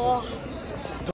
我。